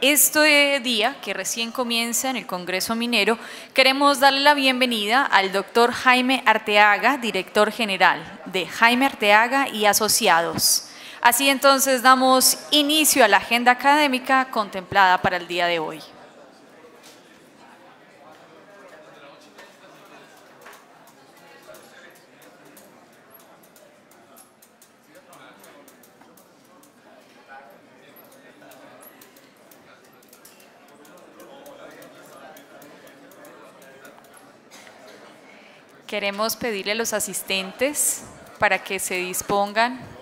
este día, que recién comienza en el Congreso Minero, queremos darle la bienvenida al doctor Jaime Arteaga, director general de Jaime Arteaga y Asociados. Así entonces damos inicio a la agenda académica contemplada para el día de hoy. Queremos pedirle a los asistentes para que se dispongan.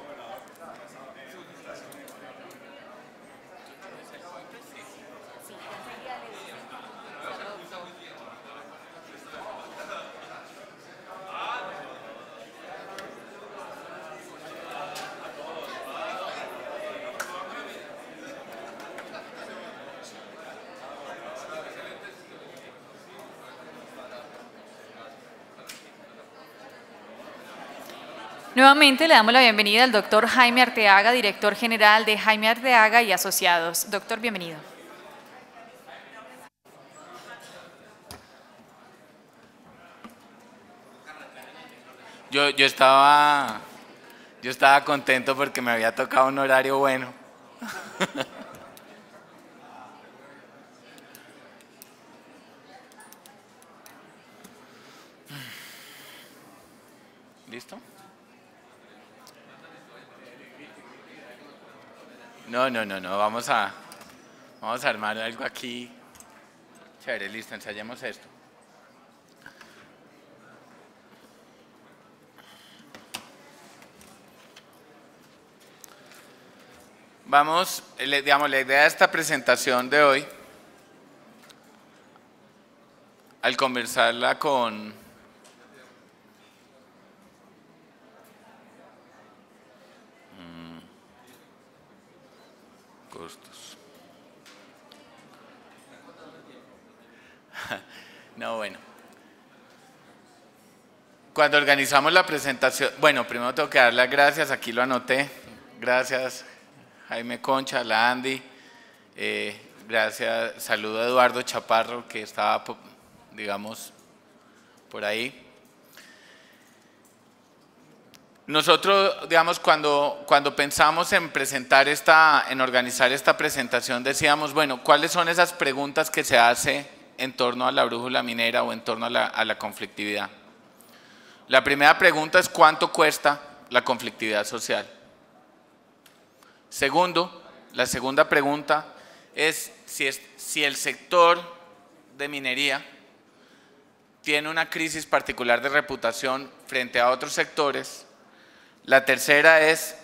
Nuevamente le damos la bienvenida al doctor Jaime Arteaga, director general de Jaime Arteaga y Asociados. Doctor, bienvenido. Yo, yo, estaba, yo estaba contento porque me había tocado un horario bueno. ¿Listo? No, no, no, no, vamos a, vamos a armar algo aquí. Chévere, listo, ensayemos esto. Vamos, digamos, la idea de esta presentación de hoy, al conversarla con No, bueno. Cuando organizamos la presentación, bueno, primero tengo que dar las gracias, aquí lo anoté. Gracias Jaime Concha, la Andy. Eh, gracias, saludo a Eduardo Chaparro, que estaba, digamos, por ahí. Nosotros, digamos, cuando, cuando pensamos en presentar esta, en organizar esta presentación, decíamos, bueno, ¿cuáles son esas preguntas que se hace en torno a la brújula minera o en torno a la, a la conflictividad? La primera pregunta es cuánto cuesta la conflictividad social. Segundo, la segunda pregunta es si, es, si el sector de minería tiene una crisis particular de reputación frente a otros sectores la tercera es,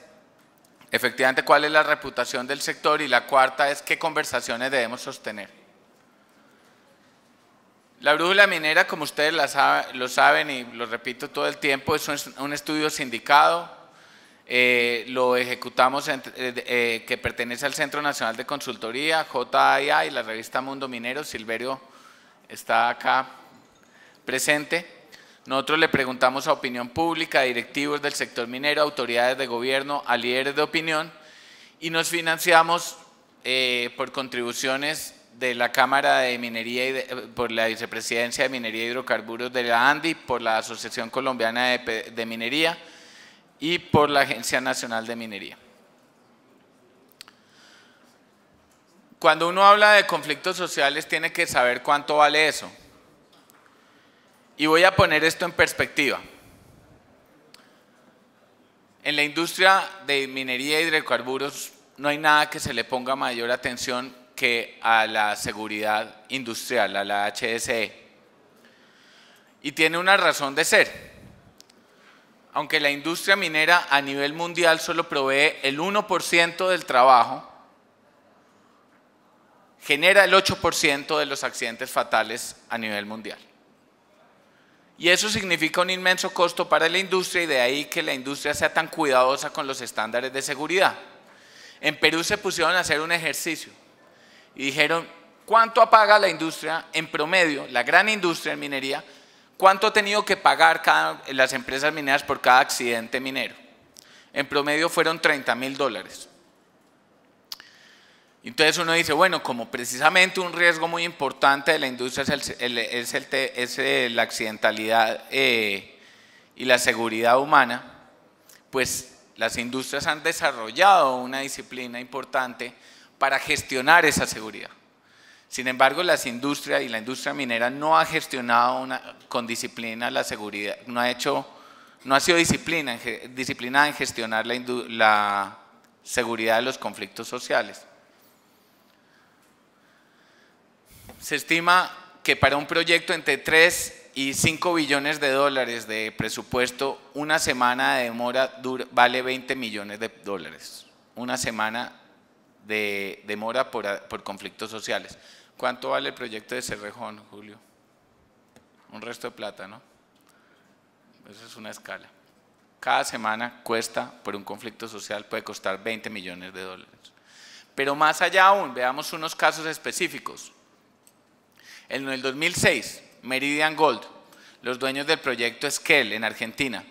efectivamente, cuál es la reputación del sector y la cuarta es qué conversaciones debemos sostener. La brújula minera, como ustedes lo saben y lo repito todo el tiempo, es un estudio sindicado, eh, lo ejecutamos, eh, eh, que pertenece al Centro Nacional de Consultoría, JIA y la revista Mundo Minero, Silverio está acá presente. Nosotros le preguntamos a opinión pública, a directivos del sector minero, autoridades de gobierno, a líderes de opinión y nos financiamos eh, por contribuciones de la Cámara de Minería y eh, por la Vicepresidencia de Minería y Hidrocarburos de la ANDI, por la Asociación Colombiana de Minería y por la Agencia Nacional de Minería. Cuando uno habla de conflictos sociales tiene que saber cuánto vale eso. Y voy a poner esto en perspectiva. En la industria de minería y hidrocarburos no hay nada que se le ponga mayor atención que a la seguridad industrial, a la HSE. Y tiene una razón de ser. Aunque la industria minera a nivel mundial solo provee el 1% del trabajo, genera el 8% de los accidentes fatales a nivel mundial. Y eso significa un inmenso costo para la industria y de ahí que la industria sea tan cuidadosa con los estándares de seguridad. En Perú se pusieron a hacer un ejercicio y dijeron, ¿cuánto apaga la industria en promedio, la gran industria en minería, cuánto ha tenido que pagar cada, las empresas mineras por cada accidente minero? En promedio fueron 30 mil dólares. Entonces uno dice, bueno, como precisamente un riesgo muy importante de la industria es, es, la accidentalidad eh, y la seguridad humana, pues las industrias han desarrollado una disciplina importante para gestionar esa seguridad. Sin embargo, las industrias y la industria minera no ha gestionado con disciplina la seguridad, no ha hecho, no ha sido disciplina, disciplinada en gestionar la, la seguridad de los conflictos sociales. Se estima que para un proyecto entre 3 y 5 billones de dólares de presupuesto, una semana de demora vale 20 millones de dólares. Una semana de demora por, por conflictos sociales. ¿Cuánto vale el proyecto de Cerrejón, Julio? Un resto de plata, ¿no? Esa es una escala. Cada semana cuesta, por un conflicto social, puede costar 20 millones de dólares. Pero más allá aún, veamos unos casos específicos. En el 2006, Meridian Gold, los dueños del proyecto Esquel en Argentina,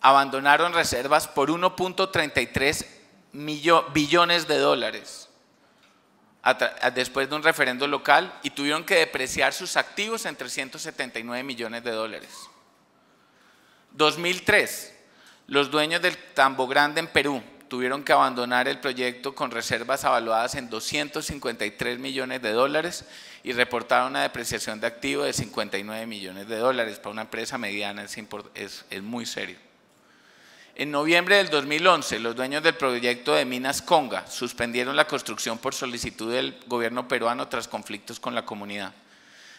abandonaron reservas por 1.33 billones de dólares después de un referendo local y tuvieron que depreciar sus activos en 379 millones de dólares. 2003, los dueños del Tambo Grande en Perú tuvieron que abandonar el proyecto con reservas avaluadas en 253 millones de dólares y reportaron una depreciación de activos de 59 millones de dólares. Para una empresa mediana es, es, muy serio. En noviembre del 2011, los dueños del proyecto de Minas Conga suspendieron la construcción por solicitud del gobierno peruano tras conflictos con la comunidad.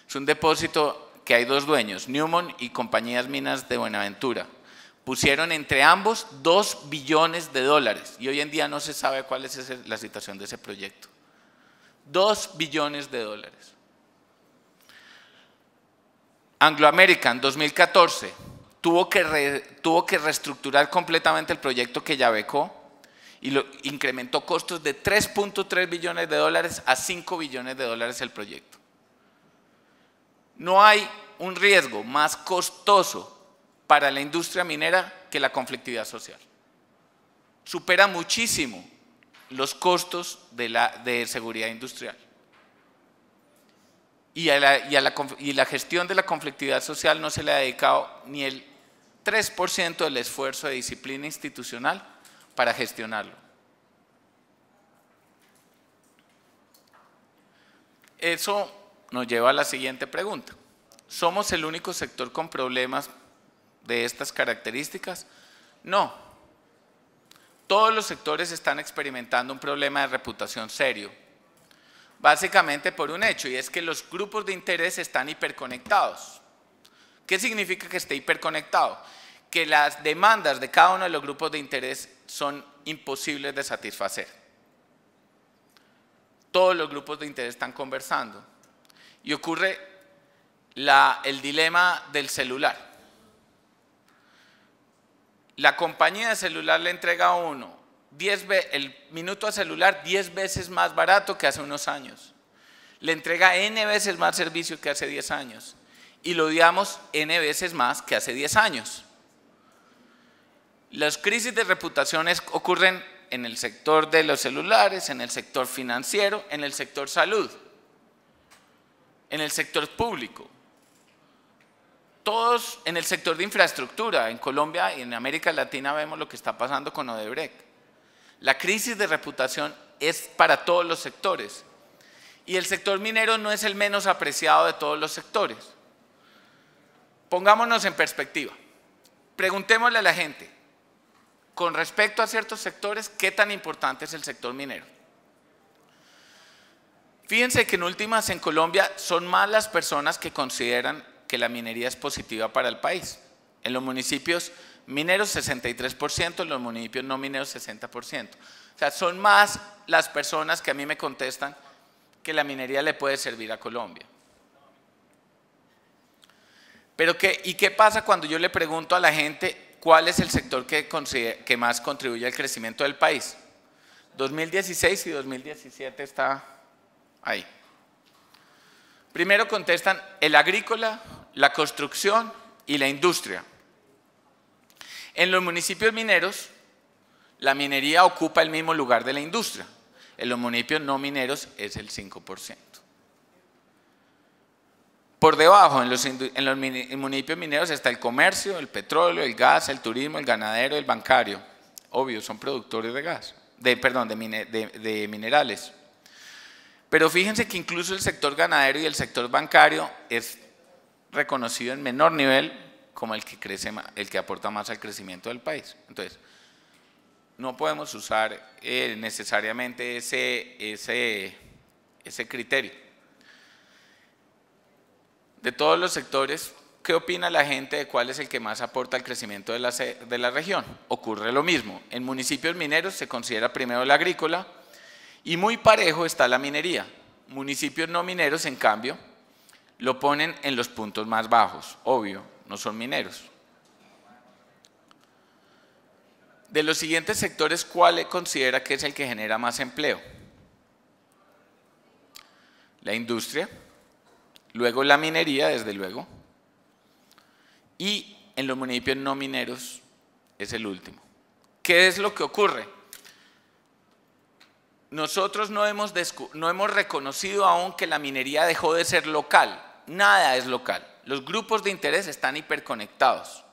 Es un depósito que hay dos dueños, Newmont y Compañías Minas de Buenaventura pusieron entre ambos 2 billones de dólares y hoy en día no se sabe cuál es la situación de ese proyecto. 2 billones de dólares. Anglo American 2014 tuvo que, tuvo que reestructurar completamente el proyecto que ya becó y lo, incrementó costos de 3.3 billones de dólares a 5 billones de dólares el proyecto. No hay un riesgo más costoso para la industria minera que la conflictividad social. Supera muchísimo los costos de, la, de seguridad industrial. Y a, la, y, a la, y la gestión de la conflictividad social no se le ha dedicado ni el 3% del esfuerzo de disciplina institucional para gestionarlo. Eso nos lleva a la siguiente pregunta. ¿Somos el único sector con problemas de estas características? No. Todos los sectores están experimentando un problema de reputación serio, básicamente por un hecho, y es que los grupos de interés están hiperconectados. ¿Qué significa que esté hiperconectado? Que las demandas de cada uno de los grupos de interés son imposibles de satisfacer. Todos los grupos de interés están conversando. Y ocurre el dilema del celular. La compañía de celular le entrega a uno el minuto a celular 10 veces más barato que hace unos años. Le entrega N veces más servicio que hace 10 años. Y lo odiamos N veces más que hace 10 años. Las crisis de reputaciones ocurren en el sector de los celulares, en el sector financiero, en el sector salud, en el sector público todos en el sector de infraestructura, en Colombia y en América Latina vemos lo que está pasando con Odebrecht. La crisis de reputación es para todos los sectores. Y el sector minero no es el menos apreciado de todos los sectores. Pongámonos en perspectiva. Preguntémosle a la gente, con respecto a ciertos sectores, ¿qué tan importante es el sector minero? Fíjense que en últimas en Colombia son más las personas que consideran que la minería es positiva para el país. En los municipios mineros 63%, en los municipios no mineros 60%. O sea, son más las personas que a mí me contestan que la minería le puede servir a Colombia. Pero qué, ¿y qué pasa cuando yo le pregunto a la gente cuál es el sector que, que más contribuye al crecimiento del país? 2016 y 2017 está ahí. Primero contestan el agrícola, la construcción y la industria. En los municipios mineros, la minería ocupa el mismo lugar de la industria. En los municipios no mineros es el 5%. Por debajo, en los, municipios mineros está el comercio, el petróleo, el gas, el turismo, el ganadero, el bancario. Obvio, son productores de gas, de, perdón, de, de minerales. Pero fíjense que incluso el sector ganadero y el sector bancario es reconocido en menor nivel como el que, crece, el que aporta más al crecimiento del país. Entonces, no podemos usar eh, necesariamente ese, ese, ese criterio. De todos los sectores, ¿qué opina la gente de cuál es el que más aporta al crecimiento de la, de la región? Ocurre lo mismo. En municipios mineros se considera primero la agrícola y muy parejo está la minería. Municipios no mineros, en cambio, lo ponen en los puntos más bajos, obvio, no son mineros. De los siguientes sectores, ¿cuál considera que es el que genera más empleo? La industria, luego la minería, desde luego, y en los municipios no mineros es el último. ¿Qué es lo que ocurre? Nosotros no hemos, no hemos reconocido aún que la minería dejó de ser local. Nada es local. Los grupos de interés están hiperconectados.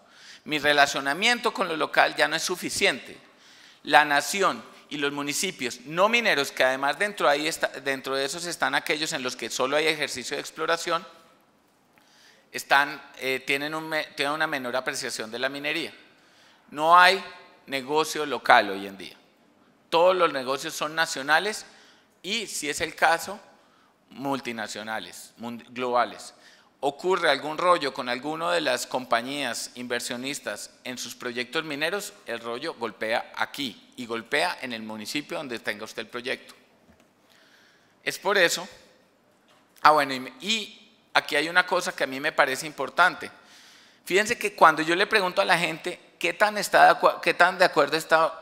Mi relacionamiento con lo local ya no es suficiente. La nación y los municipios no mineros, que además dentro, dentro de esos están aquellos en los que solo hay ejercicio de exploración, eh, tienen una menor apreciación de la minería. No hay negocio local hoy en día todos los negocios son nacionales y, si es el caso, multinacionales, globales. Ocurre algún rollo con alguno de las compañías inversionistas en sus proyectos mineros, el rollo golpea aquí y golpea en el municipio donde tenga usted el proyecto. Es por eso, ah bueno, y, aquí hay una cosa que a mí me parece importante. Fíjense que cuando yo le pregunto a la gente qué tan, está qué tan de acuerdo está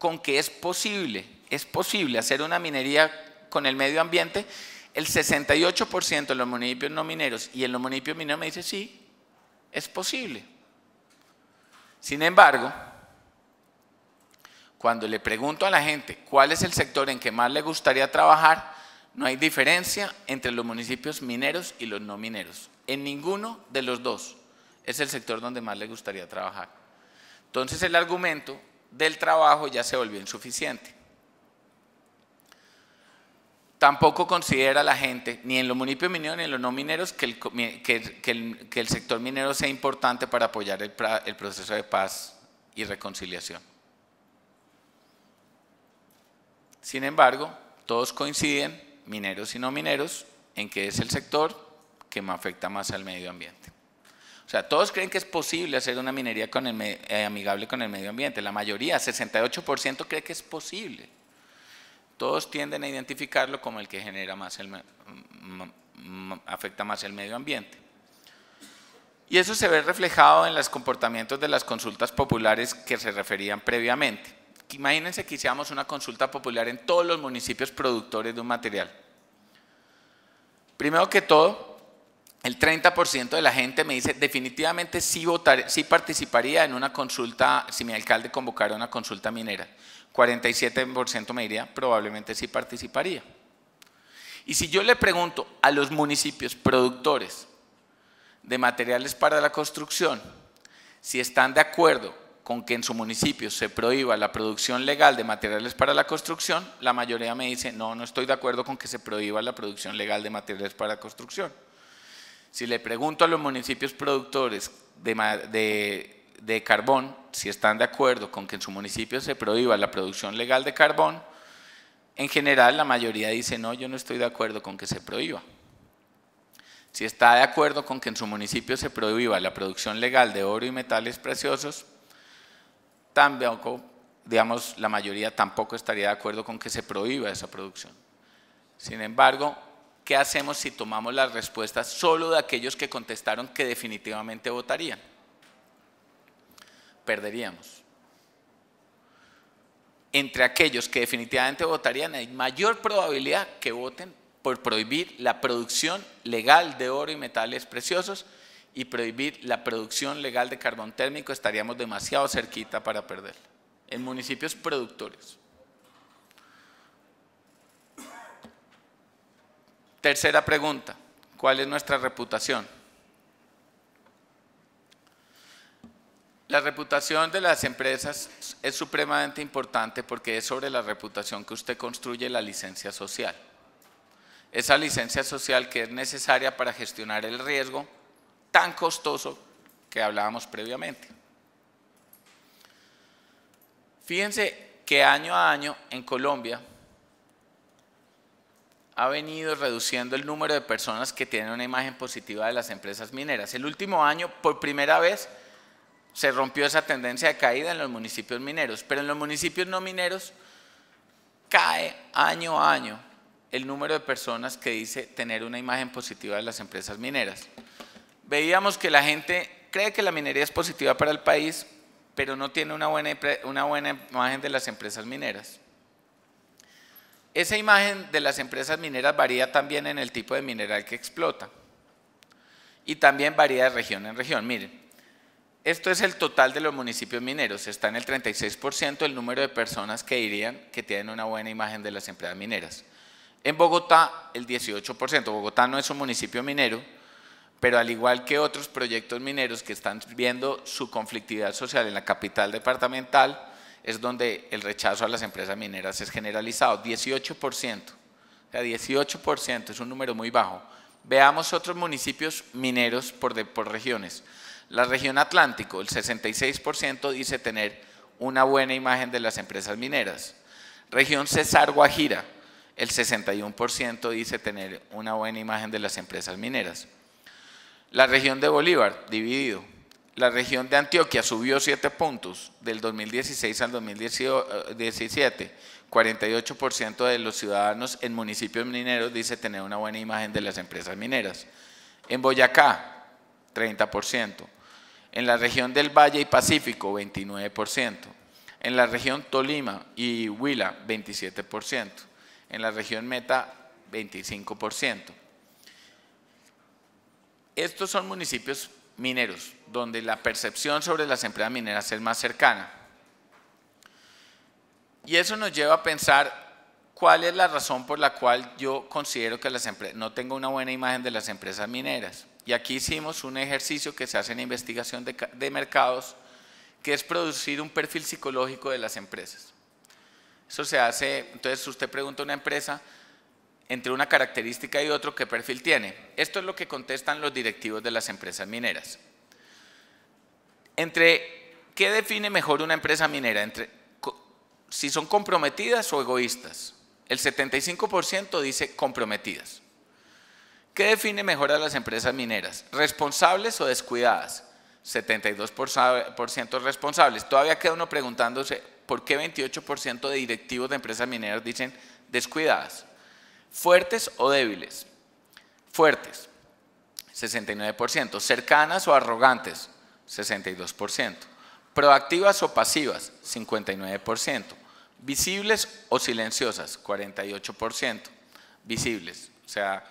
con que es posible, es posible hacer una minería con el medio ambiente, el 68% en los municipios no mineros y en los municipios mineros me dice sí, es posible. Sin embargo, cuando le pregunto a la gente cuál es el sector en que más le gustaría trabajar, no hay diferencia entre los municipios mineros y los no mineros. En ninguno de los dos es el sector donde más le gustaría trabajar. Entonces el argumento del trabajo ya se volvió insuficiente. Tampoco considera la gente, ni en los municipios mineros ni en los no mineros, que el, sector minero sea importante para apoyar el, el proceso de paz y reconciliación. Sin embargo, todos coinciden, mineros y no mineros, en que es el sector que me afecta más al medio ambiente. O sea, todos creen que es posible hacer una minería con el, eh, amigable con el medio ambiente. La mayoría, 68%, cree que es posible. Todos tienden a identificarlo como el que genera más el, afecta más el medio ambiente. Y eso se ve reflejado en los comportamientos de las consultas populares que se referían previamente. Imagínense que hiciéramos una consulta popular en todos los municipios productores de un material. Primero que todo, el 30% de la gente me dice definitivamente sí, votar, sí participaría en una consulta, si mi alcalde convocara una consulta minera. 47% me diría probablemente sí participaría. Y si yo le pregunto a los municipios productores de materiales para la construcción si están de acuerdo con que en su municipio se prohíba la producción legal de materiales para la construcción, la mayoría me dice, no, no estoy de acuerdo con que se prohíba la producción legal de materiales para la construcción. Si le pregunto a los municipios productores de, carbón si están de acuerdo con que en su municipio se prohíba la producción legal de carbón, en general la mayoría dice no, yo no estoy de acuerdo con que se prohíba. Si está de acuerdo con que en su municipio se prohíba la producción legal de oro y metales preciosos, tampoco, digamos, la mayoría tampoco estaría de acuerdo con que se prohíba esa producción. Sin embargo, ¿qué hacemos si tomamos las respuestas solo de aquellos que contestaron que definitivamente votarían? Perderíamos. Entre aquellos que definitivamente votarían hay mayor probabilidad que voten por prohibir la producción legal de oro y metales preciosos y prohibir la producción legal de carbón térmico, estaríamos demasiado cerquita para perder en municipios productores. Tercera pregunta, ¿cuál es nuestra reputación? La reputación de las empresas es supremamente importante porque es sobre la reputación que usted construye la licencia social. Esa licencia social que es necesaria para gestionar el riesgo tan costoso que hablábamos previamente. Fíjense que año a año en Colombia ha venido reduciendo el número de personas que tienen una imagen positiva de las empresas mineras. El último año, por primera vez, se rompió esa tendencia de caída en los municipios mineros, pero en los municipios no mineros cae año a año el número de personas que dice tener una imagen positiva de las empresas mineras. Veíamos que la gente cree que la minería es positiva para el país, pero no tiene una buena, una buena imagen de las empresas mineras. Esa imagen de las empresas mineras varía también en el tipo de mineral que explota y también varía de región en región. Miren, esto es el total de los municipios mineros. Está en el 36% el número de personas que dirían que tienen una buena imagen de las empresas mineras. En Bogotá, el 18%. Bogotá no es un municipio minero, pero al igual que otros proyectos mineros que están viendo su conflictividad social en la capital departamental, es donde el rechazo a las empresas mineras es generalizado. 18%. O sea, 18% es un número muy bajo. Veamos otros municipios mineros por, por regiones. La región Atlántico, el 66% dice tener una buena imagen de las empresas mineras. Región Cesar Guajira, el 61% dice tener una buena imagen de las empresas mineras. La región de Bolívar, dividido. La región de Antioquia subió 7 puntos del 2016 al 2017. 48% de los ciudadanos en municipios mineros dice tener una buena imagen de las empresas mineras. En Boyacá, 30%. En la región del Valle y Pacífico, 29%. En la región Tolima y Huila, 27%. En la región Meta, 25%. Estos son municipios mineros, donde la percepción sobre las empresas mineras es más cercana. Y eso nos lleva a pensar cuál es la razón por la cual yo considero que las no tengo una buena imagen de las empresas mineras. Y aquí hicimos un ejercicio que se hace en investigación de, mercados, que es producir un perfil psicológico de las empresas. Eso se hace, entonces usted pregunta a una empresa, entre una característica y otro, ¿qué perfil tiene? Esto es lo que contestan los directivos de las empresas mineras. Entre, ¿qué define mejor una empresa minera? Entre, si son comprometidas o egoístas. El 75% dice comprometidas. ¿Qué define mejor a las empresas mineras? ¿Responsables o descuidadas? 72% responsables. Todavía queda uno preguntándose por qué 28% de directivos de empresas mineras dicen descuidadas. ¿Fuertes o débiles? Fuertes, 69%. ¿Cercanas o arrogantes? 62%. ¿Proactivas o pasivas? 59%. ¿Visibles o silenciosas? 48%. Visibles. O sea,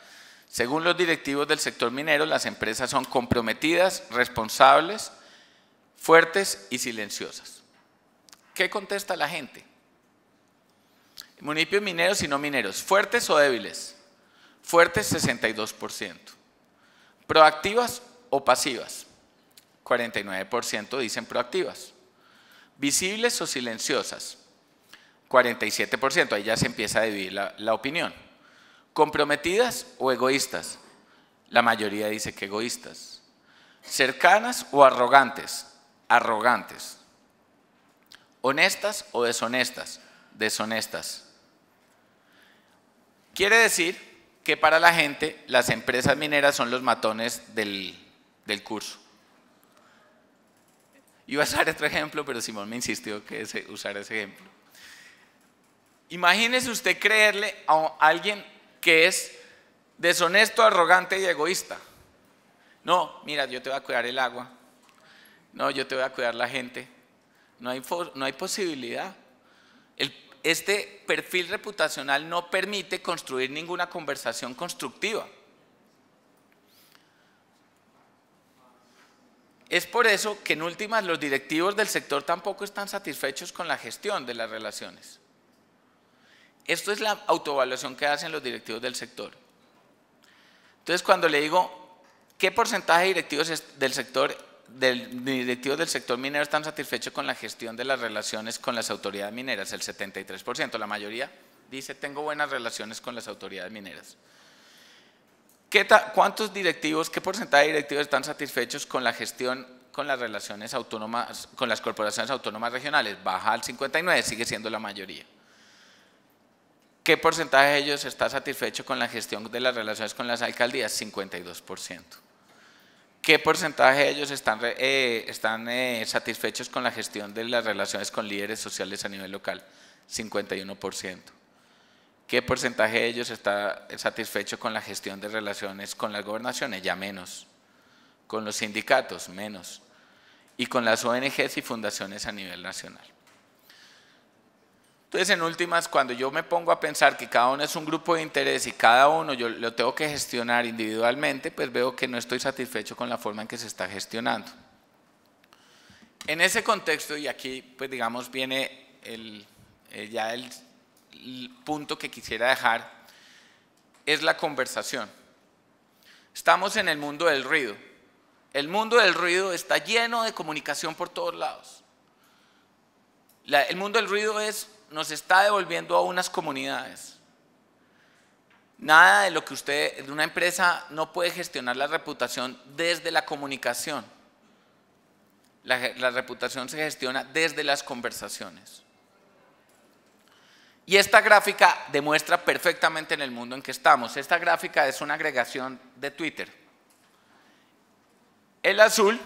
según los directivos del sector minero, las empresas son comprometidas, responsables, fuertes y silenciosas. ¿Qué contesta la gente? Municipios mineros y no mineros, fuertes o débiles. Fuertes 62%. Proactivas o pasivas. 49% dicen proactivas. Visibles o silenciosas. 47%, ahí ya se empieza a dividir la, opinión. ¿Comprometidas o egoístas? La mayoría dice que egoístas. ¿Cercanas o arrogantes? Arrogantes. ¿Honestas o deshonestas? Deshonestas. Quiere decir que para la gente las empresas mineras son los matones del, del curso. Iba a usar otro ejemplo, pero Simón me insistió que usar ese ejemplo. Imagínese usted creerle a alguien que es deshonesto, arrogante y egoísta. No, mira, yo te voy a cuidar el agua. No, yo te voy a cuidar la gente. No hay, no hay posibilidad. este perfil reputacional no permite construir ninguna conversación constructiva. Es por eso que en últimas los directivos del sector tampoco están satisfechos con la gestión de las relaciones. Esto es la autoevaluación que hacen los directivos del sector. Entonces, cuando le digo, ¿qué porcentaje de directivos del sector, del, directivos del sector minero están satisfechos con la gestión de las relaciones con las autoridades mineras? El 73%, la mayoría dice, tengo buenas relaciones con las autoridades mineras. ¿Qué ¿Cuántos directivos, qué porcentaje de directivos están satisfechos con la gestión con las relaciones autónomas, con las corporaciones autónomas regionales? Baja al 59, sigue siendo la mayoría. ¿Qué porcentaje de ellos está satisfecho con la gestión de las relaciones con las alcaldías? 52%. ¿Qué porcentaje de ellos están, eh, están eh, satisfechos con la gestión de las relaciones con líderes sociales a nivel local? 51%. ¿Qué porcentaje de ellos está satisfecho con la gestión de relaciones con las gobernaciones? Ya menos. Con los sindicatos, menos. Y con las ONGs y fundaciones a nivel nacional. Entonces, en últimas, cuando yo me pongo a pensar que cada uno es un grupo de interés y cada uno yo lo tengo que gestionar individualmente, pues veo que no estoy satisfecho con la forma en que se está gestionando. En ese contexto, y aquí, pues digamos, viene el, eh, ya el punto que quisiera dejar es la conversación. Estamos en el mundo del ruido. El mundo del ruido está lleno de comunicación por todos lados. el mundo del ruido nos está devolviendo a unas comunidades. Nada de lo que usted, de una empresa no puede gestionar la reputación desde la comunicación. la reputación se gestiona desde las conversaciones. Y esta gráfica demuestra perfectamente en el mundo en que estamos. Esta gráfica es una agregación de Twitter. El azul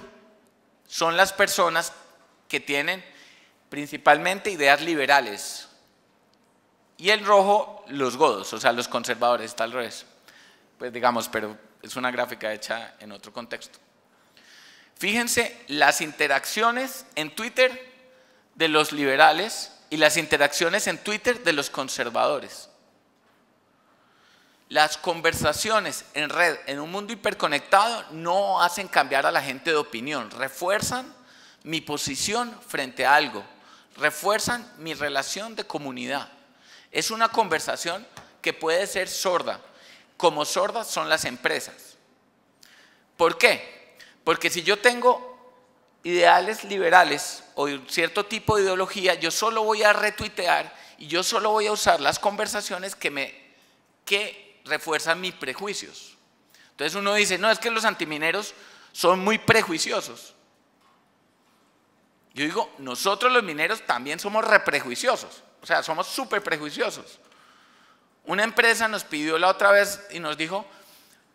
son las personas que tienen principalmente ideas liberales. Y el rojo, los godos, o sea, los conservadores, tal vez. Pues digamos, pero es una gráfica hecha en otro contexto. Fíjense las interacciones en Twitter de los liberales y las interacciones en Twitter de los conservadores. Las conversaciones en red, en un mundo hiperconectado, no hacen cambiar a la gente de opinión, refuerzan mi posición frente a algo, refuerzan mi relación de comunidad. Es una conversación que puede ser sorda, como sordas son las empresas. ¿Por qué? Porque si yo tengo ideales liberales o cierto tipo de ideología, yo solo voy a retuitear y yo solo voy a usar las conversaciones que, me, que refuerzan mis prejuicios. Entonces uno dice, no, es que los antimineros son muy prejuiciosos. Yo digo, nosotros los mineros también somos reprejuiciosos, o sea, somos súper prejuiciosos. Una empresa nos pidió la otra vez y nos dijo,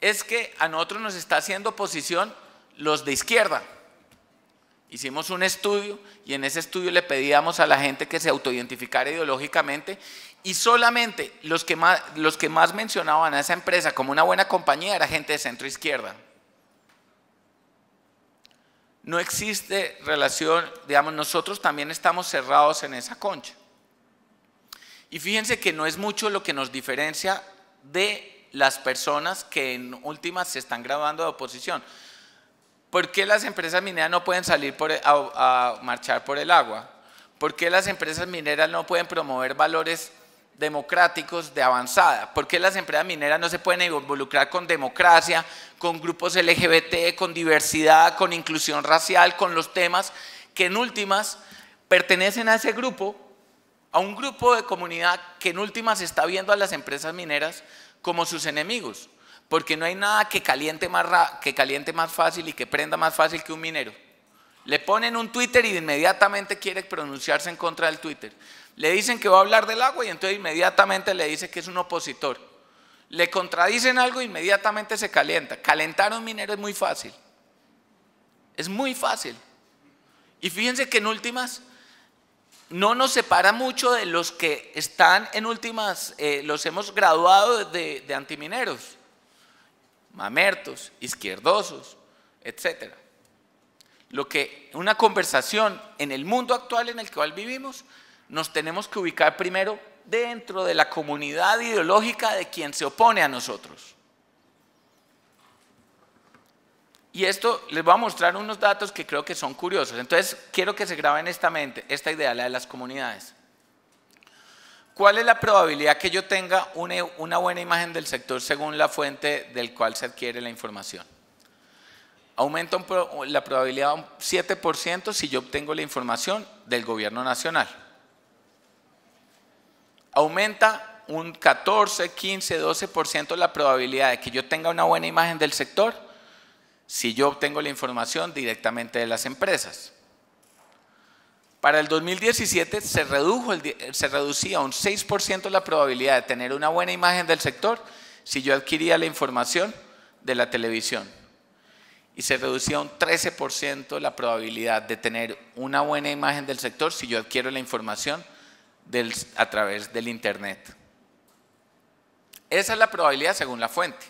es que a nosotros nos está haciendo oposición los de izquierda. Hicimos un estudio y en ese estudio le pedíamos a la gente que se autoidentificara ideológicamente y solamente los que más, los que más mencionaban a esa empresa como una buena compañía era gente de centro izquierda. No existe relación, digamos, nosotros también estamos cerrados en esa concha. Y fíjense que no es mucho lo que nos diferencia de las personas que en últimas se están graduando de oposición. ¿Por qué las empresas mineras no pueden salir e, a, marchar por el agua? ¿Por qué las empresas mineras no pueden promover valores democráticos de avanzada? ¿Por qué las empresas mineras no se pueden involucrar con democracia, con grupos LGBT, con diversidad, con inclusión racial, con los temas que en últimas pertenecen a ese grupo, a un grupo de comunidad que en últimas está viendo a las empresas mineras como sus enemigos? Porque no hay nada que caliente, más que caliente más fácil y que prenda más fácil que un minero. Le ponen un Twitter y inmediatamente quiere pronunciarse en contra del Twitter. Le dicen que va a hablar del agua y entonces inmediatamente le dice que es un opositor. Le contradicen algo e inmediatamente se calienta. Calentar a un minero es muy fácil. Es muy fácil. Y fíjense que en últimas no nos separa mucho de los que están en últimas, eh, los hemos graduado de, de antimineros mamertos, izquierdosos, etc. Lo que una conversación en el mundo actual en el que vivimos, nos tenemos que ubicar primero dentro de la comunidad ideológica de quien se opone a nosotros. Y esto les voy a mostrar unos datos que creo que son curiosos. Entonces, quiero que se graben esta mente, esta idea, la de las comunidades. ¿Cuál es la probabilidad que yo tenga una, una buena imagen del sector según la fuente del cual se adquiere la información? Aumenta la probabilidad un 7% si yo obtengo la información del gobierno nacional. Aumenta un 14, 15, 12% la probabilidad de que yo tenga una buena imagen del sector si yo obtengo la información directamente de las empresas. Para el 2017 se, redujo se reducía un 6% la probabilidad de tener una buena imagen del sector si yo adquiría la información de la televisión. Y se reducía un 13% la probabilidad de tener una buena imagen del sector si yo adquiero la información a través del Internet. Esa es la probabilidad según la fuente.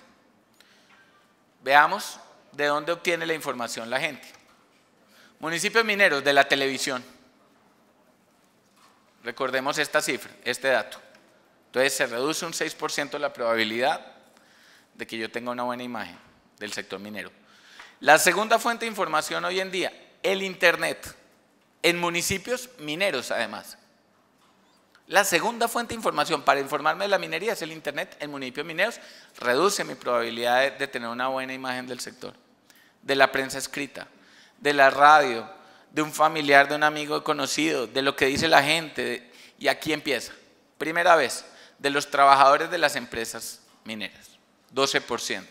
Veamos de dónde obtiene la información la gente. Municipios mineros de la televisión. Recordemos esta cifra, este dato. Entonces se reduce un 6% la probabilidad de que yo tenga una buena imagen del sector minero. La segunda fuente de información hoy en día, el Internet, en municipios mineros además. La segunda fuente de información para informarme de la minería es el Internet en municipios mineros. Reduce mi probabilidad de, tener una buena imagen del sector. De la prensa escrita, de la radio, de un familiar, de un amigo conocido, de lo que dice la gente. Y aquí empieza. Primera vez, de los trabajadores de las empresas mineras. 12%.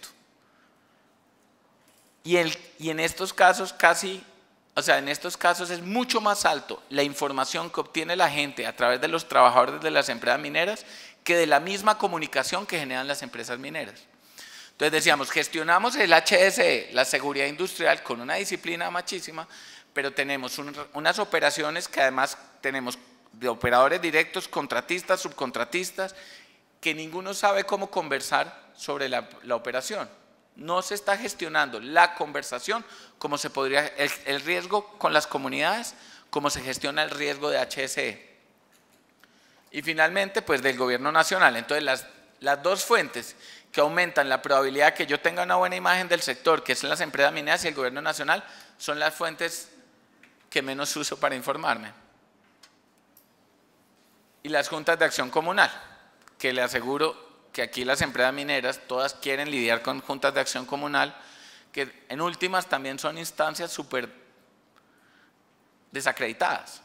Y, y en estos casos casi o sea, en estos casos es mucho más alto la información que obtiene la gente a través de los trabajadores de las empresas mineras que de la misma comunicación que generan las empresas mineras. Entonces decíamos, gestionamos el HSE, la seguridad industrial, con una disciplina machísima, pero tenemos unas operaciones que además tenemos de operadores directos, contratistas, subcontratistas, que ninguno sabe cómo conversar sobre la operación no se está gestionando la conversación como se podría, el, riesgo con las comunidades, como se gestiona el riesgo de HSE. Y finalmente, pues del gobierno nacional. Entonces, las, las dos fuentes que aumentan la probabilidad que yo tenga una buena imagen del sector, que son las empresas mineras y el gobierno nacional, son las fuentes que menos uso para informarme. Y las juntas de acción comunal, que le aseguro que aquí las empresas mineras todas quieren lidiar con juntas de acción comunal, que en últimas también son instancias súper desacreditadas.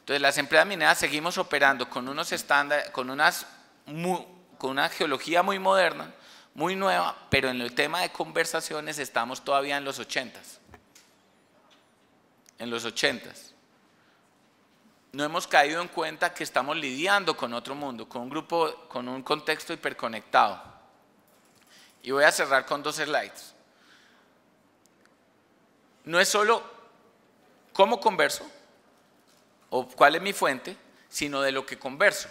Entonces las empresas mineras seguimos operando con unos estándares, con, unas, con una geología muy moderna, muy nueva, pero en el tema de conversaciones estamos todavía en los ochentas. En los ochentas no hemos caído en cuenta que estamos lidiando con otro mundo, con un grupo, con un contexto hiperconectado. Y voy a cerrar con dos slides. No es solo cómo converso o cuál es mi fuente, sino de lo que converso.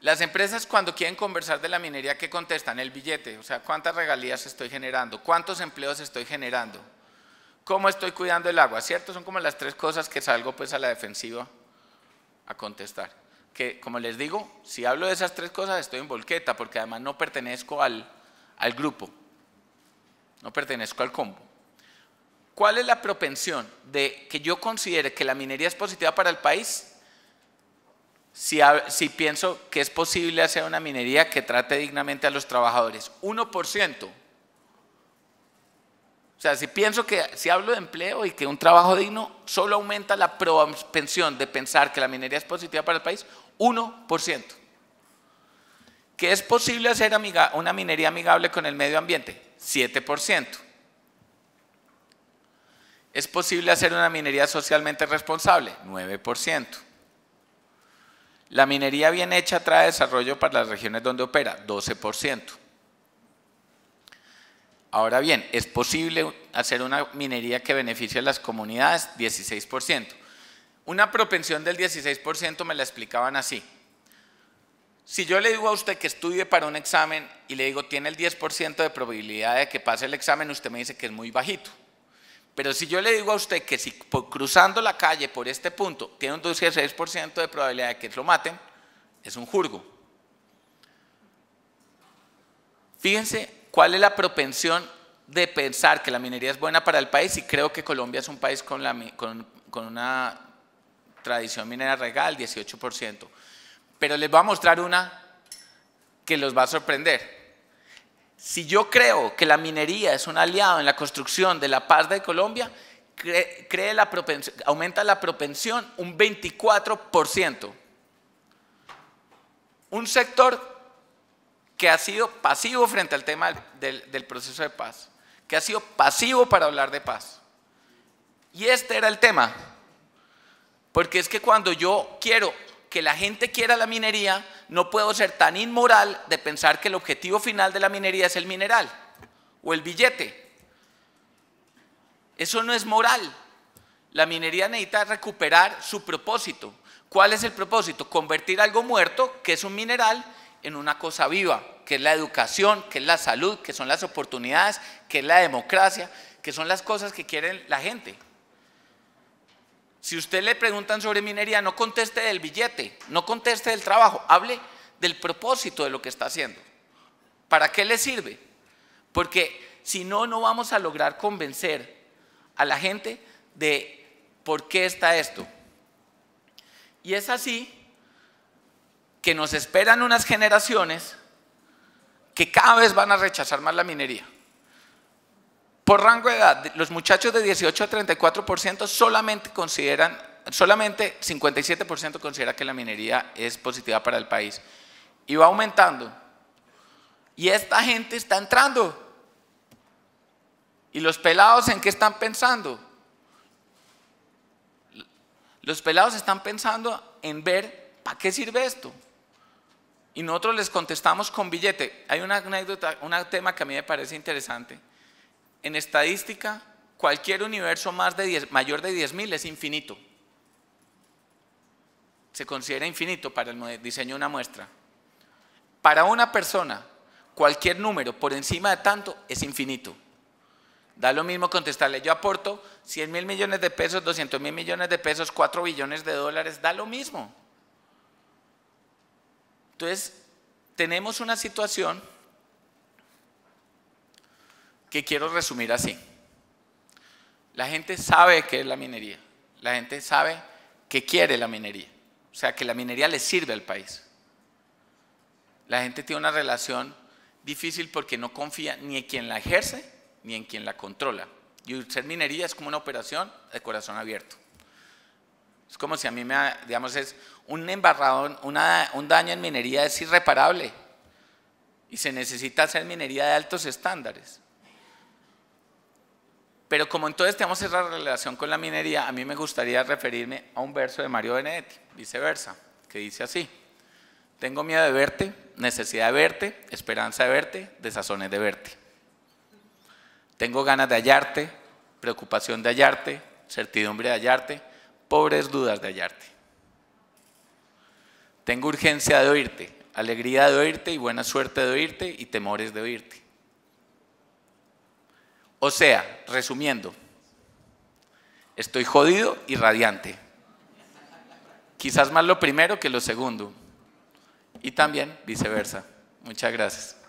Las empresas cuando quieren conversar de la minería, ¿qué contestan? El billete, o sea, cuántas regalías estoy generando, cuántos empleos estoy generando, ¿Cómo estoy cuidando el agua? ¿Cierto? Son como las tres cosas que salgo pues a la defensiva a contestar. Que como les digo, si hablo de esas tres cosas estoy en volqueta porque además no pertenezco al, al grupo, no pertenezco al combo. ¿Cuál es la propensión de que yo considere que la minería es positiva para el país? Si, si, pienso que es posible hacer una minería que trate dignamente a los trabajadores. 1%. Sea, si pienso que, si hablo de empleo y que un trabajo digno, solo aumenta la propensión de pensar que la minería es positiva para el país, 1%. ¿Que es posible hacer una minería amigable con el medio ambiente? 7%. ¿Es posible hacer una minería socialmente responsable? 9%. La minería bien hecha trae desarrollo para las regiones donde opera, 12%. Ahora bien, ¿es posible hacer una minería que beneficie a las comunidades? 16%. Una propensión del 16% me la explicaban así. Si yo le digo a usted que estudie para un examen y le digo tiene el 10% de probabilidad de que pase el examen, usted me dice que es muy bajito. Pero si yo le digo a usted que si cruzando la calle por este punto tiene un 16% de probabilidad de que lo maten, es un jurgo. Fíjense ¿Cuál es la propensión de pensar que la minería es buena para el país? Y creo que Colombia es un país con, una tradición minera regal, 18%. Pero les voy a mostrar una que los va a sorprender. Si yo creo que la minería es un aliado en la construcción de la paz de Colombia, cree, la aumenta la propensión un 24%. Un sector que ha sido pasivo frente al tema del proceso de paz, que ha sido pasivo para hablar de paz. Y este era el tema. Porque es que cuando yo quiero que la gente quiera la minería, no puedo ser tan inmoral de pensar que el objetivo final de la minería es el mineral o el billete. Eso no es moral. La minería necesita recuperar su propósito. ¿Cuál es el propósito? Convertir algo muerto, que es un mineral, en una cosa viva, que es la educación, que es la salud, que son las oportunidades, que es la democracia, que son las cosas que quiere la gente. Si usted le preguntan sobre minería, no conteste del billete, no conteste del trabajo, hable del propósito de lo que está haciendo. ¿Para qué le sirve? Porque si no, no vamos a lograr convencer a la gente de por qué está esto. Y es así que nos esperan unas generaciones que cada vez van a rechazar más la minería. Por rango de edad, los muchachos de 18 a 34% solamente consideran, solamente 57% considera que la minería es positiva para el país. Y va aumentando. Y esta gente está entrando. ¿Y los pelados en qué están pensando? Los pelados están pensando en ver para qué sirve esto. Y nosotros les contestamos con billete. Hay una anécdota, un tema que a mí me parece interesante en estadística, cualquier universo más de mayor de 10.000 es infinito. Se considera infinito para el diseño de una muestra. Para una persona, cualquier número por encima de tanto es infinito. Da lo mismo contestarle, yo aporto 100 mil millones de pesos, 200 mil millones de pesos, 4 billones de dólares, da lo mismo. Entonces, tenemos una situación que quiero resumir así. La gente sabe qué es la minería. La gente sabe que quiere la minería. O sea, que la minería le sirve al país. La gente tiene una relación difícil porque no confía ni en quien la ejerce ni en quien la controla. Y ser minería es como una operación de corazón abierto. Es como si a mí me, digamos, es un embarradón, un daño en minería es irreparable. Y se necesita hacer minería de altos estándares. Pero como entonces tenemos esa relación con la minería, a mí me gustaría referirme a un verso de Mario Benedetti, viceversa, que dice así, tengo miedo de verte, necesidad de verte, esperanza de verte, desazones de verte. Tengo ganas de hallarte, preocupación de hallarte, certidumbre de hallarte, pobres dudas de hallarte. Tengo urgencia de oírte, alegría de oírte y buena suerte de oírte y temores de oírte. O sea, resumiendo, estoy jodido y radiante. Quizás más lo primero que lo segundo. Y también viceversa. Muchas gracias.